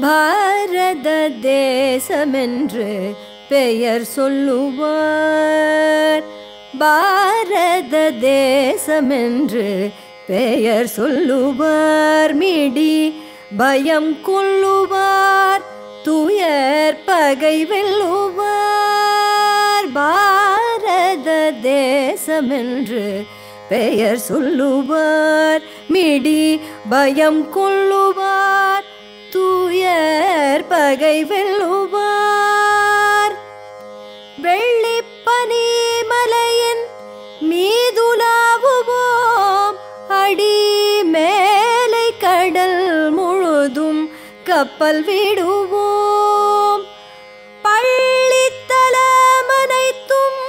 பாரத தேசமென்று பெயர் சொல்லுவார். பாரத தேசமென்று பெயர் சொல்லுவார். மிடி பயம் கொள்ளுவார் துயர் பகை வெல்லுவார். பாரத தேசமென்று பெயர் சொல்லுவார். மிடி பயம் கொள்ளுவார் தூயர் பகை வெல்லுவார். வெள்ளிப்பனி மலையின் மீதுலாவுவோம். அடி மேலை கடல் முழுதும் கப்பல் விடுவோம். பள்ளித்தலமனைத்தும்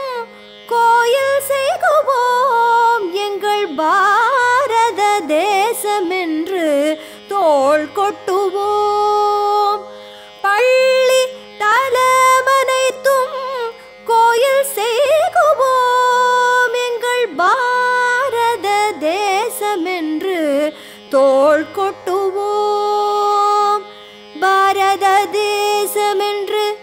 கோயில் செய்குவோம். எங்கள் பாரத தேசமென்று தோள் கொட்டு தோள் கொட்டுவோம். பாரத தேசமென்று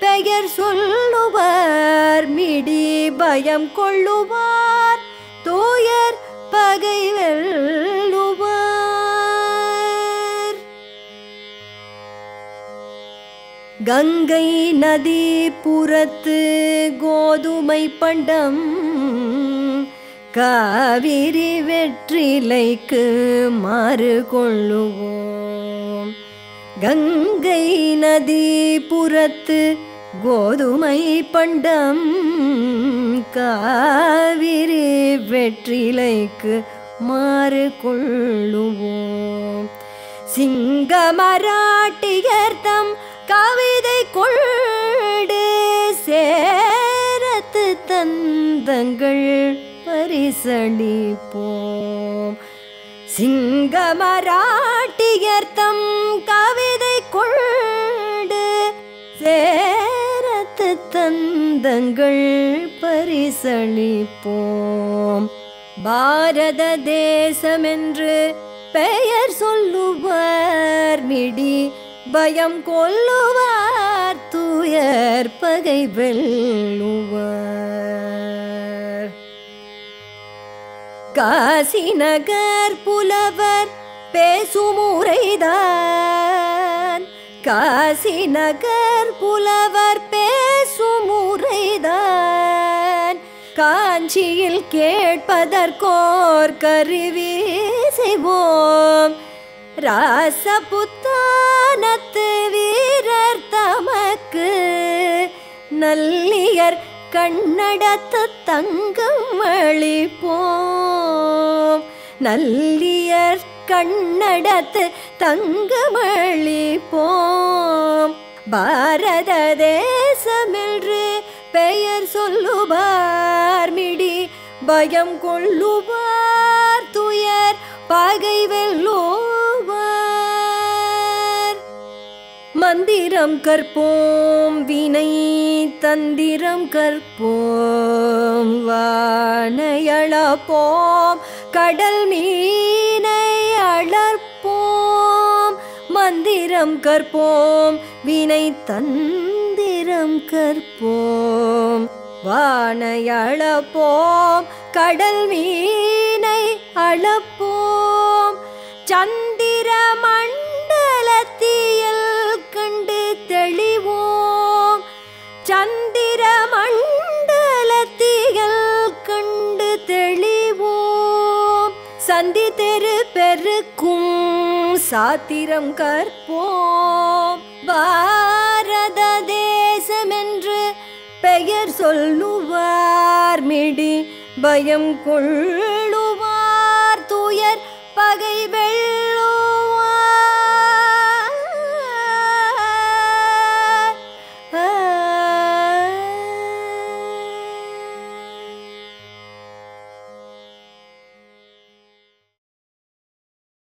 பெயர் சொல்லுவார். மிடி பயம் கொள்ளுவார். தூயர் பகை வெல்லுவார். கங்கை நதி புறத்து கோதுமை பண்டம் காவிரி வெற்றிலைக்கு மாறு கொள்ளுவோம். கங்கை நதி புறத்து கோதுமை பண்டம் காவிரி வெற்றிலைக்கு மாறு கொள்ளுவோம். சிங்க செழிப்போம் சிங்க மராட்டியர்த்தம் கவிதை கொண்டு சேரத்து தந்தங்கள் பரிசளிப்போம். பாரத தேசமென்று பெயர் சொல்லுவார். மிடி பயம் கொல்லுவார் தூயர் பகை வெல்லுவார். காசி நகர் புலவர் பேசுமுறைதான். காசி நகர் புலவர் பேசுமுறைதான். காஞ்சியில் கேட்பதற்கோர் கருவி செய்வோம். ராசபுத்தானத்து வீரர் தமக்கு நல்லியர் கண்ணடத்து தங்கம் அளிப்போம் நல்லியர் கண்ணடத்து தங்கமளிப்போம் பாரத தேசமென்று பெயர் சொல்லுவார் மிடி. பயம் கொள்ளுவார் துயர். பகை வெல்லோ மந்திரம் கற்போம் வினை தந்திரம் கற்போம். வானையளப்போம் கடல் மீனை அளர்ப்போம். மந்திரம் கற்போம் வினை தந்திரம் கற்போம். வானையளப்போம் கடல் மீனை அளப்போம். சந்திரம் தெளிவோம். சந்தி தெரு பெருக்கும் சாத்திரம் கற்போம். பாரத தேசமென்று பெயர் சொல்லுவார் மிடி பயம் கொள்